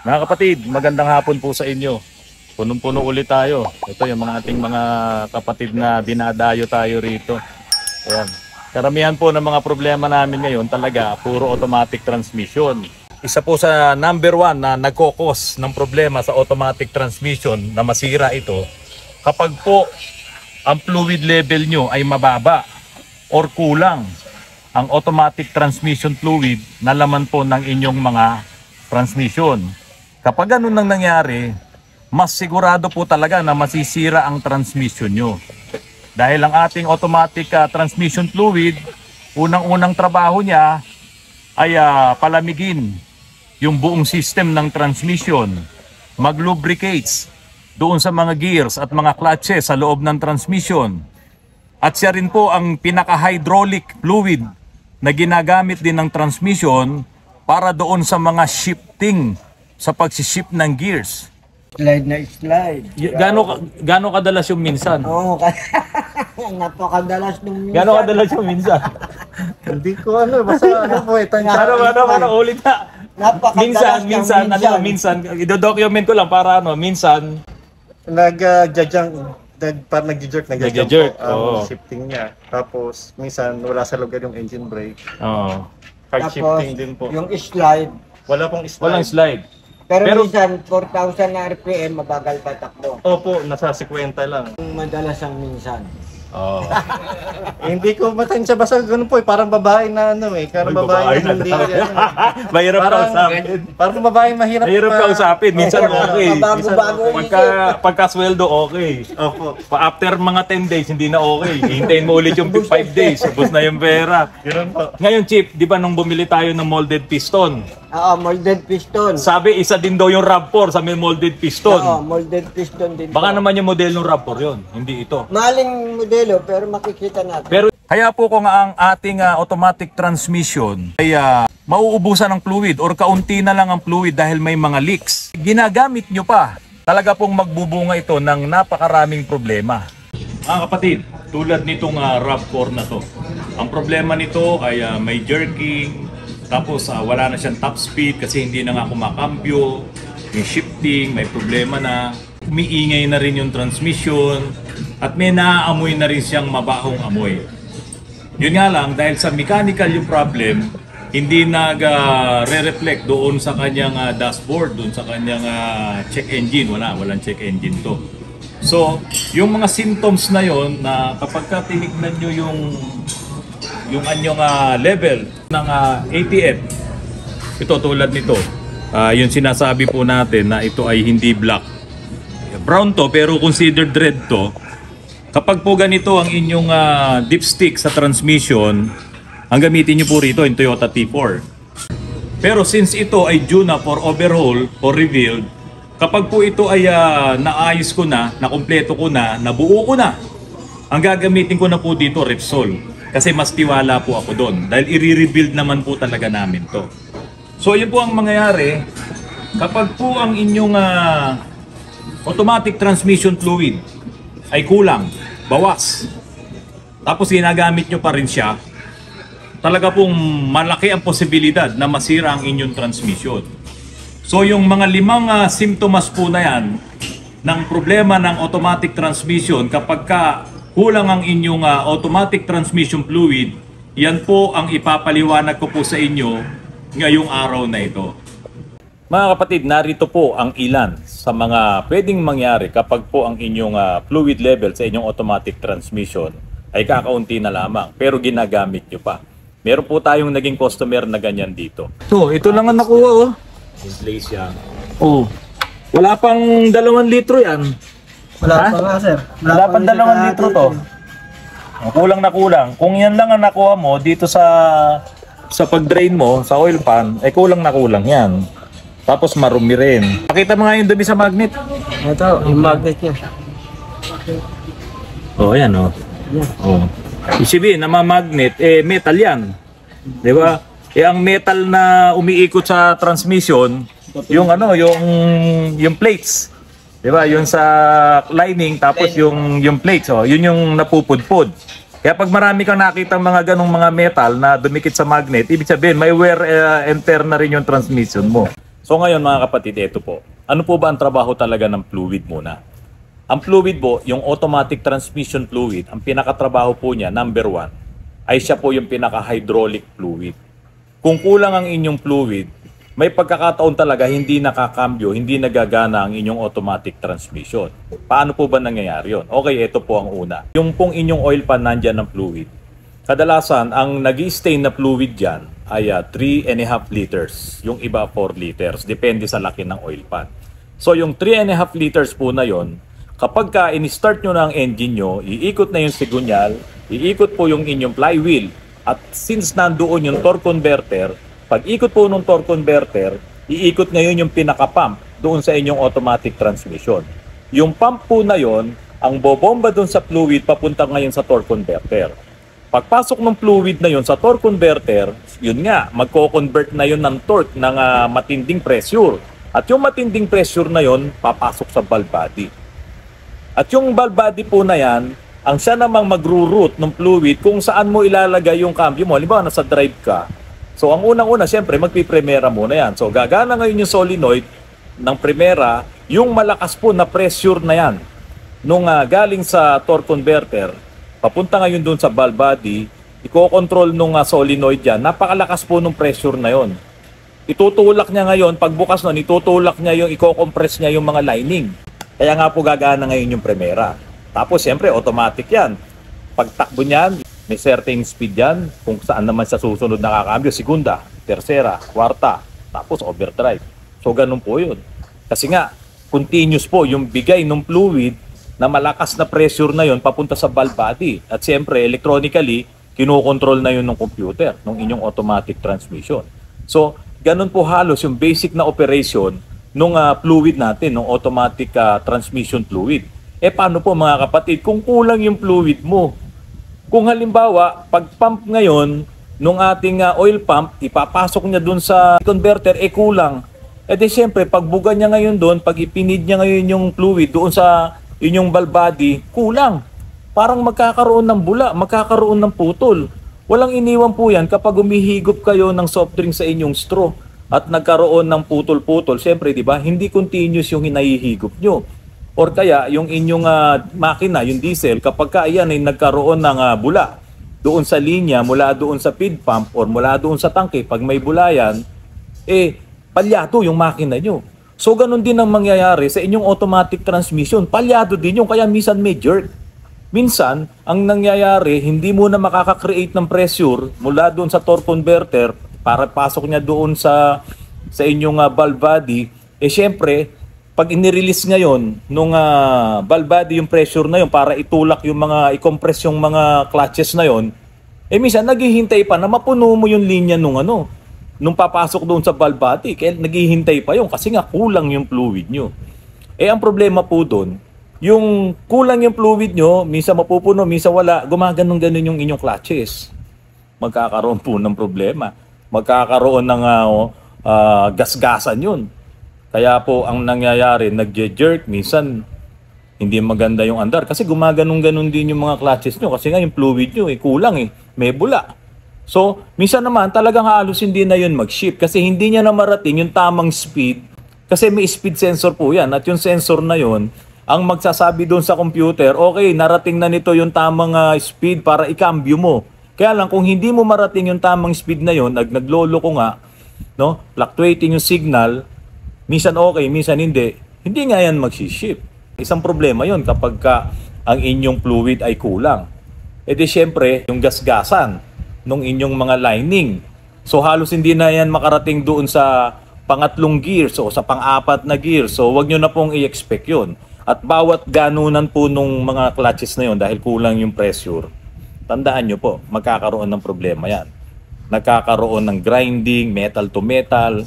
Mga kapatid, magandang hapon po sa inyo. Punong-puno ulit tayo. Ito yung mga ating mga kapatid na dinadayo tayo rito. Ayan. Karamihan po ng mga problema namin ngayon talaga puro automatic transmission. Isa po sa number one na nagkokos ng problema sa automatic transmission na masira ito kapag po ang fluid level nyo ay mababa or kulang ang automatic transmission fluid na laman po ng inyong mga transmission. Kapag ganun nang nangyari, mas sigurado po talaga na masisira ang transmission nyo. Dahil ang ating automatic ah, transmission fluid, unang-unang trabaho niya ay ah, palamigin yung buong system ng transmission, mag-lubricates doon sa mga gears at mga clutches sa loob ng transmission. At siya rin po ang pinaka-hydraulic fluid na ginagamit din ng transmission para doon sa mga shifting sa pagsiship ng gears. Slide na slide. Y- Gano, ka- gano kadalas yung minsan? Oo, kaya napakadalas nung minsan. Gano kadalas yung minsan? Hindi ko ano, basta ano po eh, tansya. Ano, ano, ano, ulit na. Napakadalas Minsan, ng minsan, ano, minsan, idodocument ko lang para ano, minsan, Nag-jajang, nag, parang nag-jerk, nag-jajang Nagja-jerk, po ang oo. shifting niya. Tapos, minsan, wala sa lugar yung engine brake. oh, Hard Tapos, shifting din po. yung slide. Wala pong slide. walang slide. Pero, Pero- minsan, 4,000 na RPM, mabagal tatakbo. Opo, nasa 50 lang. Madalas ang minsan. Oh. Eh, hindi ko matansya, basta ganun po eh, parang babae na ano eh. Parang Uy, babae, babae na hindi. ano. Mahirap parang, kausapin. parang babae mahirap Mahirap pa- kausapin. Minsan okay. Bago-bago Pagka, pagka sweldo okay. Opo, Pa after mga 10 days, hindi na okay. Hintayin mo ulit yung 5 days. Ubus na yung pera. ganun po. Ngayon, Chip, di ba nung bumili tayo ng molded piston? Oo, molded piston. Sabi, isa din daw yung RAV4 sa may molded Oo, piston. molded piston din. Baka po. naman yung model ng RAV4 yun, hindi ito. Maling modelo, pero makikita natin. Pero kaya po kung ang ating ah, automatic transmission ay ah, mauubusan ng fluid or kaunti na lang ang fluid dahil may mga leaks, ginagamit nyo pa. Talaga pong magbubunga ito ng napakaraming problema. Mga kapatid, tulad nitong uh, RAV4 na to. Ang problema nito ay ah, may jerking, tapos ah, wala na siyang top speed kasi hindi na nga kumakambyo, may shifting, may problema na, umiingay na rin yung transmission, at may naaamoy na rin siyang mabahong amoy. Yun nga lang, dahil sa mechanical yung problem, hindi nag-re-reflect doon sa kanyang ah, dashboard, doon sa kanyang ah, check engine. Wala, walang check engine to. So, yung mga symptoms na yon na kapag ka tinignan nyo yung yung anyong ah, level ng ah, ATF, ito tulad nito, ah, yung sinasabi po natin na ito ay hindi black. Brown to pero considered red to. Kapag po ganito ang inyong ah, dipstick sa transmission, ang gamitin nyo po rito yung Toyota T4. Pero since ito ay due na for overhaul or revealed, kapag po ito ay ah, naayos ko na, nakumpleto ko na, nabuo ko na, ang gagamitin ko na po dito Repsol. Kasi mas tiwala po ako doon. Dahil i-rebuild naman po talaga namin to. So yun po ang mangyayari, kapag po ang inyong ah, automatic transmission fluid ay kulang, bawas, tapos ginagamit nyo pa rin siya, talaga pong malaki ang posibilidad na masira ang inyong transmission. So yung mga limang ah, simptomas po na yan ng problema ng automatic transmission kapag ka kulang ang inyong ah, automatic transmission fluid, yan po ang ipapaliwanag ko po sa inyo ngayong araw na ito. Mga kapatid, narito po ang ilan sa mga pwedeng mangyari kapag po ang inyong ah, fluid level sa inyong automatic transmission ay kakaunti na lamang pero ginagamit nyo pa. Meron po tayong naging customer na ganyan dito. So, ito lang ang nakuha oh. In place yan. Oh. Wala pang dalawang litro yan. Wala Ha? pa nga, sir. Wala pang dalawang litro to. Oh, Kulang na kulang. Kung yan lang ang nakuha mo dito sa sa pag-drain mo sa oil pan, ay kulang na kulang yan. Tapos marumi rin. Pakita mo nga yung dumi sa magnet. Ito, yung magnet niya. Oh, ayan oh. Oh. Isipin, na magnet eh metal yan. 'Di ba? Eh ang metal na umiikot sa transmission, yung ano, yung yung plates. 'Di ba? Yung sa lining tapos yung yung plates, oh, yun yung napupudpud. Kaya pag marami kang nakita mga ganong mga metal na dumikit sa magnet, ibig sabihin may wear uh, and tear na rin yung transmission mo. So ngayon mga kapatid, ito po. Ano po ba ang trabaho talaga ng fluid muna? Ang fluid po, yung automatic transmission fluid, ang pinakatrabaho po niya, number one, ay siya po yung pinaka-hydraulic fluid. Kung kulang ang inyong fluid, may pagkakataon talaga hindi nakakambyo, hindi nagagana ang inyong automatic transmission. Paano po ba nangyayari yun? Okay, ito po ang una. Yung pong inyong oil pan nandyan ng fluid, kadalasan ang nag stay na fluid dyan ay 3 and a half liters. Yung iba 4 liters. Depende sa laki ng oil pan. So yung 3 and a half liters po na yon, kapag ka in-start nyo ang engine nyo, iikot na yung sigunyal, iikot po yung inyong flywheel. At since nandoon yung torque converter, pag ikot po ng torque converter, iikot ngayon yung pinaka-pump doon sa inyong automatic transmission. Yung pump po na yon, ang bobomba doon sa fluid papunta ngayon sa torque converter. Pagpasok ng fluid na yon sa torque converter, yun nga, magko-convert na yon ng torque ng ah, matinding pressure. At yung matinding pressure na yon, papasok sa valve body. At yung valve body po na yan, ang siya namang magro-route ng fluid kung saan mo ilalagay yung cambio mo. Halimbawa, nasa drive ka. So, ang unang-una, siyempre, magpipremera muna yan. So, gagana ngayon yung solenoid ng primera, yung malakas po na pressure na yan, nung ah, galing sa torque converter, papunta ngayon doon sa valve body, iko-control nung ah, solenoid yan, napakalakas po nung pressure na yon. Itutulak niya ngayon, pagbukas nun, itutulak niya yung, i-compress niya yung mga lining. Kaya nga po gagana ngayon yung primera. Tapos siyempre, automatic yan. Pagtakbo niyan, may certain speed yan, kung saan naman sa susunod nakakambyo, segunda, tercera, kwarta, tapos overdrive. So ganun po yun. Kasi nga, continuous po yung bigay ng fluid na malakas na pressure na yon papunta sa valve body. At siyempre, electronically, kinokontrol na yun ng computer, ng inyong automatic transmission. So, ganun po halos yung basic na operation nung ah, fluid natin, ng automatic ah, transmission fluid. Eh paano po mga kapatid, kung kulang yung fluid mo, kung halimbawa, pag pump ngayon, nung ating ah, oil pump, ipapasok niya dun sa converter, eh kulang. Eh di syempre, pag buga niya ngayon doon, pag ipinid niya ngayon yung fluid doon sa inyong body, kulang. Parang magkakaroon ng bula, magkakaroon ng putol. Walang iniwan po yan kapag umihigop kayo ng soft drink sa inyong straw at nagkaroon ng putol-putol. Syempre, di ba, hindi continuous yung hinahihigop nyo. Or kaya, yung inyong ah, makina, yung diesel, kapag ka yan ay nagkaroon ng ah, bula doon sa linya, mula doon sa feed pump or mula doon sa tangke, pag may bula yan, eh, palyado yung makina nyo. So, ganun din ang mangyayari sa inyong automatic transmission. Palyado din yung kaya minsan may jerk. Minsan, ang nangyayari, hindi mo na makaka-create ng pressure mula doon sa torque converter para pasok niya doon sa sa inyong ah, valve body. Eh syempre, pag inirelease ngayon nung ah, valve body yung pressure na yun para itulak yung mga i-compress yung mga clutches na yon, eh minsan naghihintay pa na mapuno mo yung linya nung ano, nung papasok doon sa body. Kaya naghihintay pa yun kasi nga kulang yung fluid nyo. Eh ang problema po doon, yung kulang yung fluid nyo, minsan mapupuno, minsan wala, gumaganong-ganon yung inyong clutches. Magkakaroon po ng problema. Magkakaroon ng ah, oh, ah, gasgasan yun. Kaya po ang nangyayari, nagje-jerk, minsan hindi maganda yung andar kasi gumaganong-ganon din yung mga clutches nyo kasi nga yung fluid nyo eh, kulang eh, may bula. So, minsan naman talagang halos hindi na yun mag-shift kasi hindi niya na marating yung tamang speed kasi may speed sensor po yan at yung sensor na yun ang magsasabi doon sa computer, okay, narating na nito yung tamang ah, speed para ikambyo mo. Kaya lang kung hindi mo marating yung tamang speed na yon, nag ko nga, no, fluctuating yung signal, minsan okay, minsan hindi, hindi nga yan mag-shift. Isang problema yon kapag ka ang inyong fluid ay kulang. E di syempre, yung gasgasan ng inyong mga lining. So halos hindi na yan makarating doon sa pangatlong gears o sa pang-apat na gear. So wag nyo na pong i-expect yun. At bawat ganunan po nung mga clutches na yon dahil kulang yung pressure, tandaan nyo po, magkakaroon ng problema yan. Nagkakaroon ng grinding, metal to metal.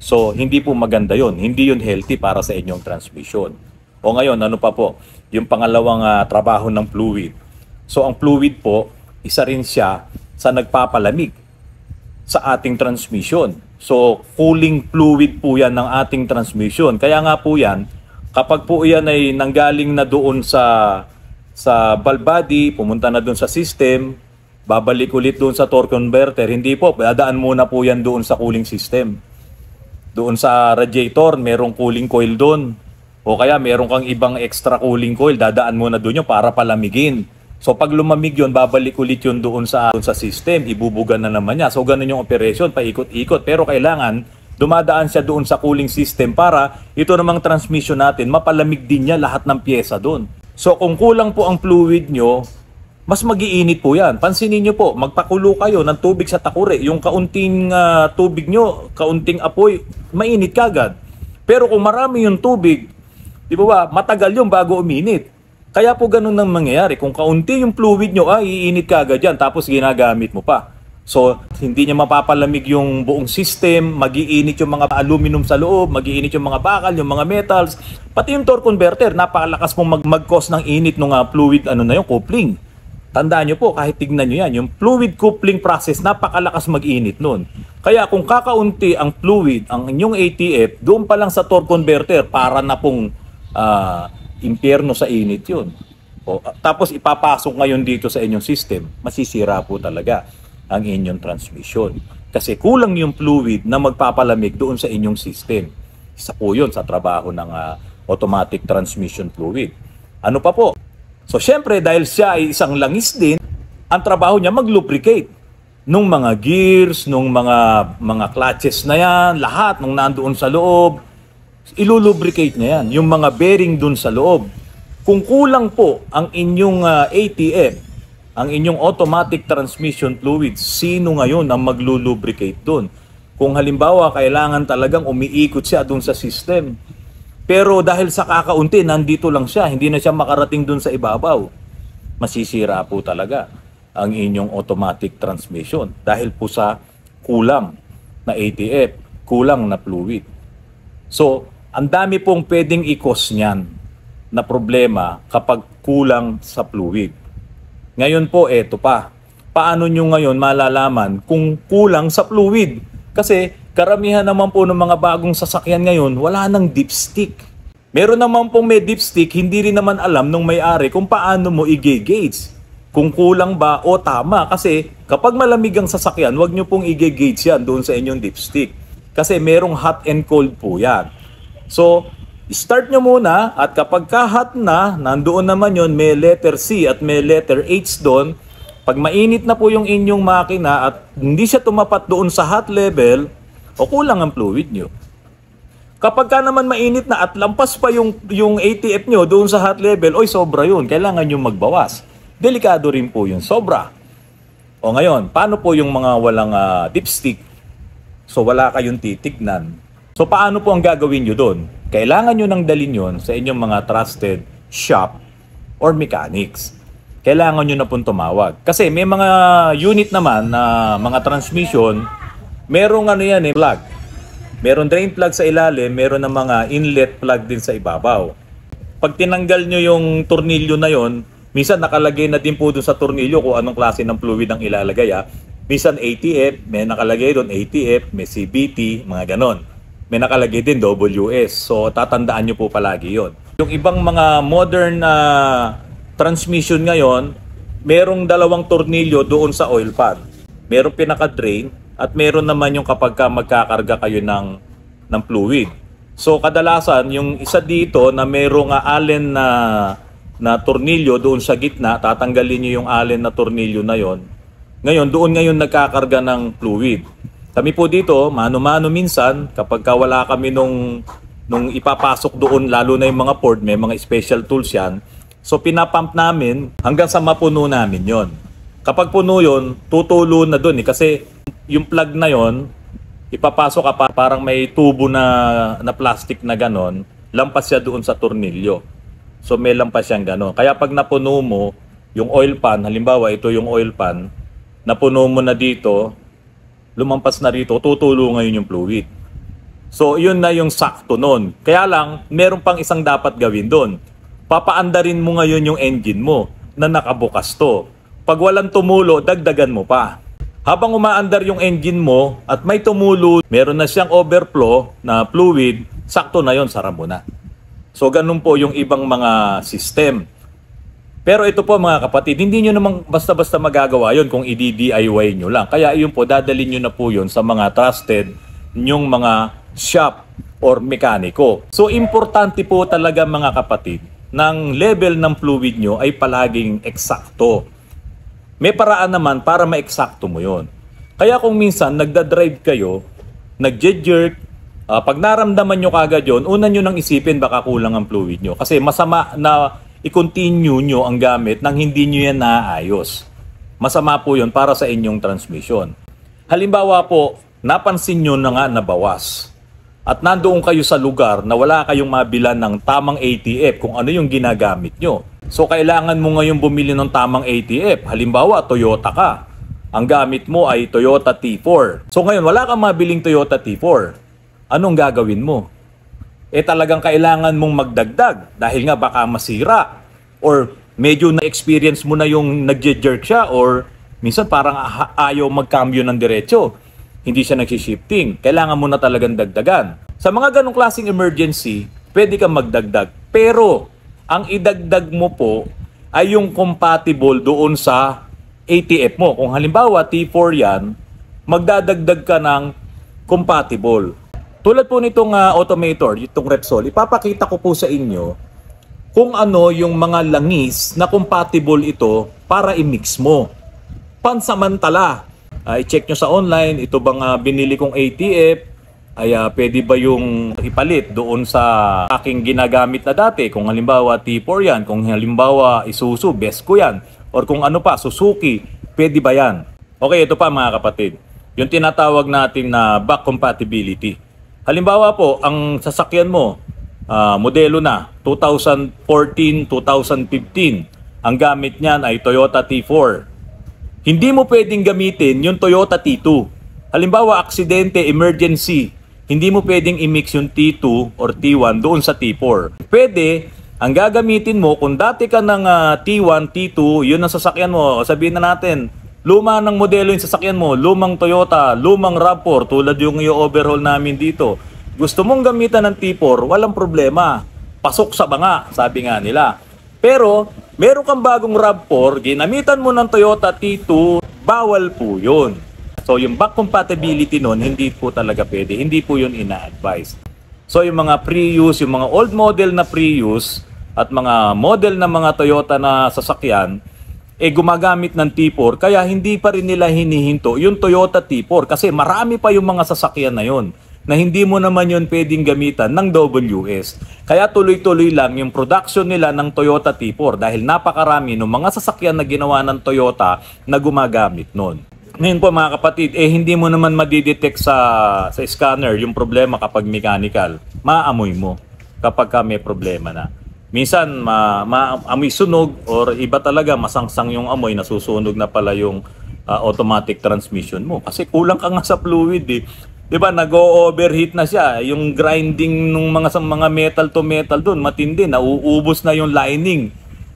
So, hindi po maganda yon Hindi yun healthy para sa inyong transmission. O ngayon, ano pa po? Yung pangalawang ah, trabaho ng fluid. So, ang fluid po, isa rin siya sa nagpapalamig sa ating transmission. So, cooling fluid po yan ng ating transmission. Kaya nga po yan, kapag po yan ay nanggaling na doon sa sa body, pumunta na doon sa system, babalik ulit doon sa torque converter, hindi po, dadaan muna po yan doon sa cooling system. doon sa radiator, merong cooling coil doon. O kaya meron kang ibang extra cooling coil, dadaan mo na doon yun para palamigin. So pag lumamig yun, babalik ulit yun doon sa, doon sa system, ibubugan na naman niya. So ganun yung operation, paikot-ikot. Pero kailangan dumadaan siya doon sa cooling system para ito namang transmission natin, mapalamig din niya lahat ng pyesa doon. So kung kulang po ang fluid nyo, mas magiinit po yan. Pansinin nyo po, magpakulo kayo ng tubig sa takure. Yung kaunting ah, tubig nyo, kaunting apoy, mainit kagad. Pero kung marami yung tubig, di ba ba, matagal yung bago uminit. Kaya po ganun nang mangyayari. Kung kaunti yung fluid nyo, ay iinit kagad yan, tapos ginagamit mo pa. So, hindi niya mapapalamig yung buong system, magiinit yung mga aluminum sa loob, magiinit yung mga bakal, yung mga metals, pati yung torque converter, napakalakas pong mag- mag-cause ng init ng fluid, ano na yung coupling. Tandaan nyo po, kahit tignan nyo yan, yung fluid coupling process, napakalakas mag-init nun. Kaya kung kakaunti ang fluid, ang inyong ATF, doon pa lang sa torque converter, para na pong ah, impyerno sa init yun. O, ah, tapos ipapasok ngayon dito sa inyong system, masisira po talaga ang inyong transmission. Kasi kulang yung fluid na magpapalamig doon sa inyong system. Isa po yun sa trabaho ng ah, automatic transmission fluid. Ano pa po? So syempre dahil siya ay isang langis din, ang trabaho niya mag-lubricate nung mga gears, nung mga mga clutches na yan, lahat nung nandoon sa loob, ilulubricate niya yan. Yung mga bearing dun sa loob. Kung kulang po ang inyong ah, ATF, ang inyong automatic transmission fluid, sino ngayon ang maglulubricate dun? Kung halimbawa, kailangan talagang umiikot siya dun sa system. Pero dahil sa kakaunti, nandito lang siya, hindi na siya makarating dun sa ibabaw. Masisira po talaga ang inyong automatic transmission dahil po sa kulang na ATF, kulang na fluid. So, ang dami pong pwedeng i-cause niyan na problema kapag kulang sa fluid. Ngayon po, eto pa. Paano nyo ngayon malalaman kung kulang sa fluid? Kasi karamihan naman po ng mga bagong sasakyan ngayon, wala nang dipstick. Meron naman pong may dipstick, hindi rin naman alam nung may-ari kung paano mo i-gauge. Kung kulang ba o tama. Kasi kapag malamig ang sasakyan, wag nyo pong i-gauge yan doon sa inyong dipstick. Kasi merong hot and cold po yan. So, start nyo muna at kapag ka-hot na, nandoon naman yon may letter C at may letter H doon. Pag mainit na po yung inyong makina at hindi siya tumapat doon sa hot level, o kulang ang fluid nyo. Kapag ka naman mainit na at lampas pa yung, yung ATF nyo doon sa hot level, oy sobra yun, kailangan nyo magbawas. Delikado rin po yung sobra. O ngayon, paano po yung mga walang ah, dipstick? So wala kayong titignan. So paano po ang gagawin nyo doon? Kailangan nyo nang dalin yun sa inyong mga trusted shop or mechanics. Kailangan nyo na pong tumawag. Kasi may mga unit naman na mga transmission, merong ano yan eh, plug. Meron drain plug sa ilalim, meron ng mga inlet plug din sa ibabaw. Pag tinanggal nyo yung tornilyo na yon, minsan nakalagay na din po doon sa tornilyo kung anong klase ng fluid ang ilalagay. Ha. Minsan ATF, may nakalagay doon ATF, may CBT, mga ganon. May nakalagay din WS. So tatandaan nyo po palagi yon. Yung ibang mga modern na transmission ngayon, merong dalawang tornilyo doon sa oil pan. Merong pinaka-drain at meron naman yung kapag ka magkakarga kayo ng, ng fluid. So kadalasan yung isa dito na merong uh, allen na na tornilyo doon sa gitna, tatanggalin niyo yung allen na tornilyo na yon. Ngayon, doon ngayon nagkakarga ng fluid. Kami po dito, mano-mano minsan, kapag ka wala kami nung, nung ipapasok doon, lalo na yung mga port, may mga special tools yan. So pinapump namin hanggang sa mapuno namin yon. Kapag puno yon, tutulo na doon eh. Kasi yung plug na yon, ipapasok ka pa, parang may tubo na, na plastic na ganon, lampas siya doon sa tornilyo. So may lampas siyang ganon. Kaya pag napuno mo, yung oil pan, halimbawa ito yung oil pan, napuno mo na dito, lumampas na rito, tutulo ngayon yung fluid. So, yun na yung sakto nun. Kaya lang, meron pang isang dapat gawin doon. Papaandarin mo ngayon yung engine mo na nakabukas to. Pag walang tumulo, dagdagan mo pa. Habang umaandar yung engine mo at may tumulo, meron na siyang overflow na fluid, sakto na yon sara mo na. So, ganun po yung ibang mga system. Pero ito po mga kapatid, hindi nyo namang basta-basta magagawa yon kung i-DIY nyo lang. Kaya yun po, dadalhin nyo na po yun sa mga trusted nyong mga shop or mekaniko. So importante po talaga mga kapatid ng level ng fluid nyo ay palaging eksakto. May paraan naman para ma-eksakto mo yon. Kaya kung minsan nagda-drive kayo, nagje-jerk, ah, pag naramdaman nyo kagad yon, una nyo nang isipin baka kulang ang fluid nyo. Kasi masama na i-continue nyo ang gamit nang hindi nyo yan naayos. Masama po yon para sa inyong transmission. Halimbawa po, napansin nyo na nga na bawas. At nandoon kayo sa lugar na wala kayong mabilan ng tamang ATF kung ano yung ginagamit nyo. So kailangan mo ngayon bumili ng tamang ATF. Halimbawa, Toyota ka. Ang gamit mo ay Toyota T4. So ngayon, wala kang mabiling Toyota T4. Anong gagawin mo? eh talagang kailangan mong magdagdag dahil nga baka masira or medyo na-experience mo na yung nagje-jerk siya or minsan parang ayaw magkambyo ng diretso. Hindi siya nag-shifting. Kailangan mo na talagang dagdagan. Sa mga ganong klaseng emergency, pwede kang magdagdag. Pero ang idagdag mo po ay yung compatible doon sa ATF mo. Kung halimbawa T4 yan, magdadagdag ka ng compatible. Tulad po nitong ah, automator, itong Repsol, ipapakita ko po sa inyo kung ano yung mga langis na compatible ito para i-mix mo. Pansamantala, ah, i-check nyo sa online, ito bang ah, binili kong ATF, ay ah, pwede ba yung ipalit doon sa aking ginagamit na dati? Kung halimbawa T4 yan, kung halimbawa Isuzu, best ko yan, or kung ano pa, Suzuki, pwede ba yan? Okay, ito pa mga kapatid, yung tinatawag natin na back compatibility. Halimbawa po, ang sasakyan mo, ah, modelo na, 2014, 2015, ang gamit niyan ay Toyota T4. Hindi mo pwedeng gamitin yung Toyota T2. Halimbawa, aksidente, emergency, hindi mo pwedeng i-mix yung T2 or T1 doon sa T4. Pwede, ang gagamitin mo, kung dati ka ng ah, T1, T2, yun ang sasakyan mo, sabihin na natin, luma ng modelo yung sasakyan mo, lumang Toyota, lumang RAV4, tulad yung i-overhaul namin dito. Gusto mong gamitan ng T4, walang problema. Pasok sa banga, sabi nga nila. Pero, meron kang bagong RAV4, ginamitan mo ng Toyota T2, bawal po yun. So, yung back compatibility nun, hindi po talaga pwede. Hindi po yun ina-advise. So, yung mga pre-use, yung mga old model na pre-use, at mga model na mga Toyota na sasakyan, eh gumagamit ng T4 kaya hindi pa rin nila hinihinto yung Toyota T4 kasi marami pa yung mga sasakyan na yon na hindi mo naman yun pwedeng gamitan ng WS. Kaya tuloy-tuloy lang yung production nila ng Toyota T4 dahil napakarami ng mga sasakyan na ginawa ng Toyota na gumagamit nun. Ngayon po mga kapatid, eh hindi mo naman madidetect sa, sa scanner yung problema kapag mechanical. Maamoy mo kapag ka may problema na. Minsan ma, ma amoy sunog or iba talaga masangsang yung amoy nasusunog na pala yung ah, automatic transmission mo kasi kulang ka nga sa fluid eh. 'Di ba? Nag-overheat na siya. Yung grinding ng mga sa mga metal to metal doon matindi, nauubos na yung lining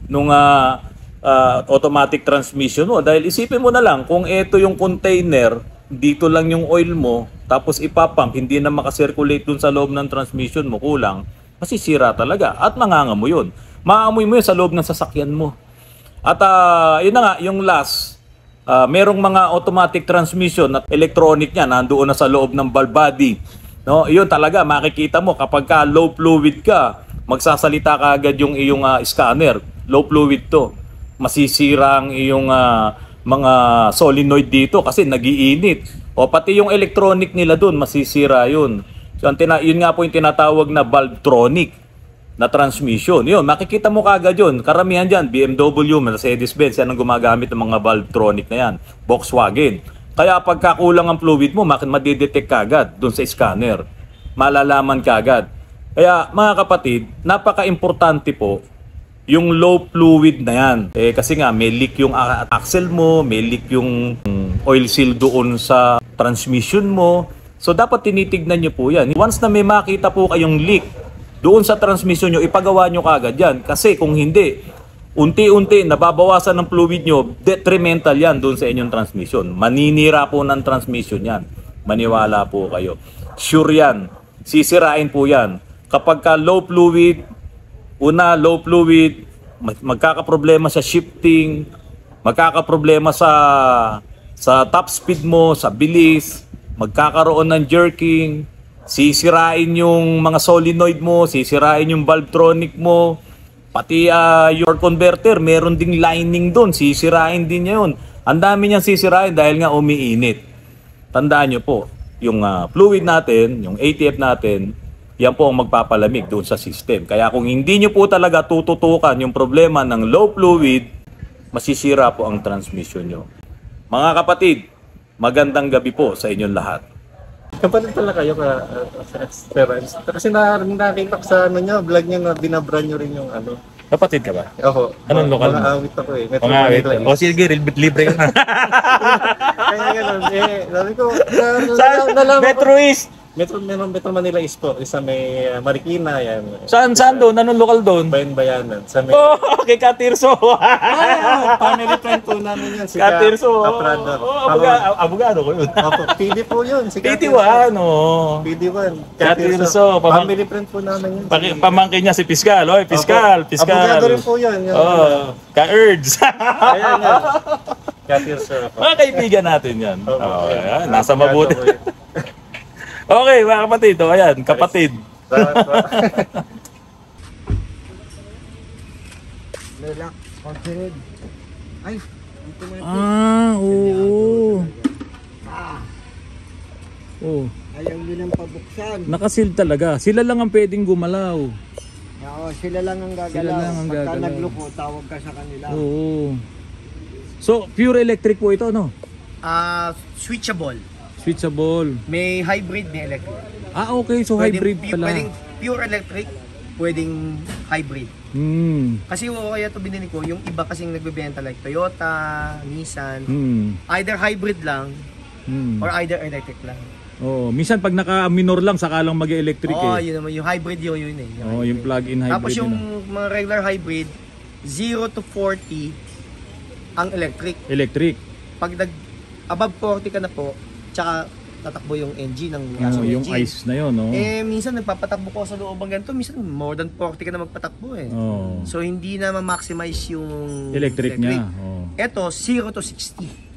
nung ah, ah, automatic transmission mo dahil isipin mo na lang kung ito yung container dito lang yung oil mo tapos ipapump hindi na makasirculate dun sa loob ng transmission mo kulang masisira talaga at mangangamo yun. Maamoy mo yun sa loob ng sasakyan mo. At ah, yun na nga, yung last, ah, merong mga automatic transmission at electronic niya nandoon na sa loob ng valve body. No, yun talaga makikita mo kapag ka low fluid ka, magsasalita ka agad yung iyong ah, scanner. Low fluid to. Masisira ang iyong ah, mga solenoid dito kasi nagiinit. O pati yung electronic nila doon masisira yun. So, ang tina- yun nga po yung tinatawag na Valvetronic na transmission. Yun, makikita mo kagad yun. Karamihan dyan, BMW, Mercedes-Benz, yan ang gumagamit ng mga Valvetronic na yan. Volkswagen. Kaya pagkakulang ang fluid mo, madidetect kagad dun sa scanner. Malalaman kagad. Kaya mga kapatid, napaka-importante po yung low fluid na yan. Eh, kasi nga, may leak yung axle mo, may leak yung mm, oil seal doon sa transmission mo. So, dapat tinitignan nyo po yan. Once na may makita po kayong leak doon sa transmission nyo, ipagawa nyo kagad yan. Kasi kung hindi, unti-unti nababawasan ng fluid nyo, detrimental yan doon sa inyong transmission. Maninira po ng transmission yan. Maniwala po kayo. Sure yan. Sisirain po yan. Kapag ka low fluid, una low fluid, mag- magkakaproblema sa shifting, magkakaproblema sa sa top speed mo, sa bilis, magkakaroon ng jerking, sisirain yung mga solenoid mo, sisirain yung valvetronic mo, pati ah, your converter, meron ding lining doon, sisirain din niya yun. Ang dami niyang sisirain dahil nga umiinit. Tandaan niyo po, yung ah, fluid natin, yung ATF natin, yan po ang magpapalamig doon sa system. Kaya kung hindi niyo po talaga tututukan yung problema ng low fluid, masisira po ang transmission nyo. Mga kapatid, magandang gabi po sa inyong lahat. Kapatid pala kayo ka, uh, sa Esperance. Kasi na, nakita ko sa ano nyo, vlog nyo na binabran nyo rin yung ano. Kapatid ka ba? Ako. Anong lokal Mga mo? awit ako eh. Metro Manila eh. O sige, libre ka na. Kaya ganun, eh, sabi ko, na, na, nalaman ko. Metro East. Metro, Metro, Metro Manila East po. Isa may uh, Marikina, yan. Saan, saan doon? Anong lokal doon? Bayan Bayanan. Sa may... Oh, kay Katirso. Ah, family friend po namin yun. Si Katirso. Kaprador. Oh, abogado, abogado ko yun. Opo, PD po yun. Si PT1, oh. PD1. Katirso, pamang- Family friend po namin yun. Paki- Pamangkin niya si Piskal. Oy, Piskal, Opo. Piskal. Abogado rin po yun. yun. Oh, ka-urge. Ayan. Katirso. Mga kaibigan natin yan. Opo. Oh, ayan, nasa mabuti. Okay, mga kapatid. Oh, ayan, kapatid. Relax. Considered. Ay, dito mo Ah, oo. Oh, Ayaw nyo nang pabuksan. nakasil talaga. Sila lang ang pwedeng gumalaw. Oo, sila lang ang gagalaw. Sila lang ang Pagka gagalaw. nagluko, tawag ka sa kanila. Oo. So, pure electric po ito, no? Ah, switchable. Switchable. May hybrid, may electric. Ah, okay. So, hybrid pu- pala. Pwedeng pure electric, pwedeng hybrid. Hmm. Kasi oo, kaya ito binili ko, yung iba kasing nagbebenta like Toyota, Nissan, Hmm. either hybrid lang Hmm. or either electric lang. Oh, minsan pag naka-minor lang saka lang mag-electric Oo, eh. yun naman, yung hybrid yun, yun eh. Yung Oh, yung hybrid. plug-in hybrid. Tapos yung yun, ah. mga regular hybrid, 0 to 40 ang electric. electric. Pag nag above 40 ka na po, tsaka tatakbo yung engine ng Oh, yung engine. ice na yun, no? Eh, minsan nagpapatakbo ko sa loob ng ganito, minsan more than 40 ka na magpatakbo eh. Oh. So, hindi na ma-maximize yung Electric niya. Oh. Ito, 0 to 60.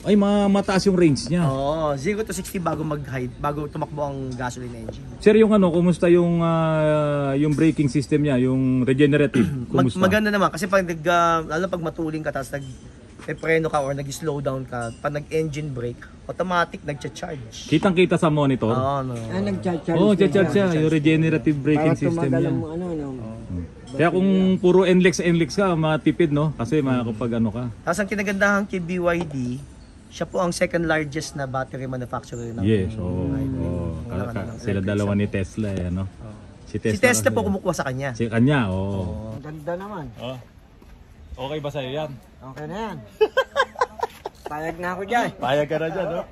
Ay, ma mataas yung range niya. Oo, 0 to 60 bago mag-hide, bago tumakbo ang gasoline engine. Sir, yung ano, kumusta yung ah, yung braking system niya, yung regenerative? Mag- Kumusta? maganda naman kasi pag nag, uh, lalo pag matuling ka tapos nag eh, preno ka or nag-slow down ka, pag nag-engine brake, automatic nagcha-charge. Kitang-kita sa monitor. Oo, no. Ah, nagcharge. Oh, charge siya, yung regenerative braking Para system niya. ang ano, no? Kaya kung puro NLEX NLEX ka, matipid no? Kasi makakapag ano ka. Tapos ang kinagandahan kay BYD, siya po ang second largest na battery manufacturer ng Yes, oo. oo. Ka- ng sila dalawa ni Tesla eh, ano? Si Si Tesla po kumukuha sa kanya. Si kanya, oo. Ang ganda naman. Oh. Okay ba sa'yo yan? Okay na yan. Payag na ako dyan. Payag ka na dyan, no?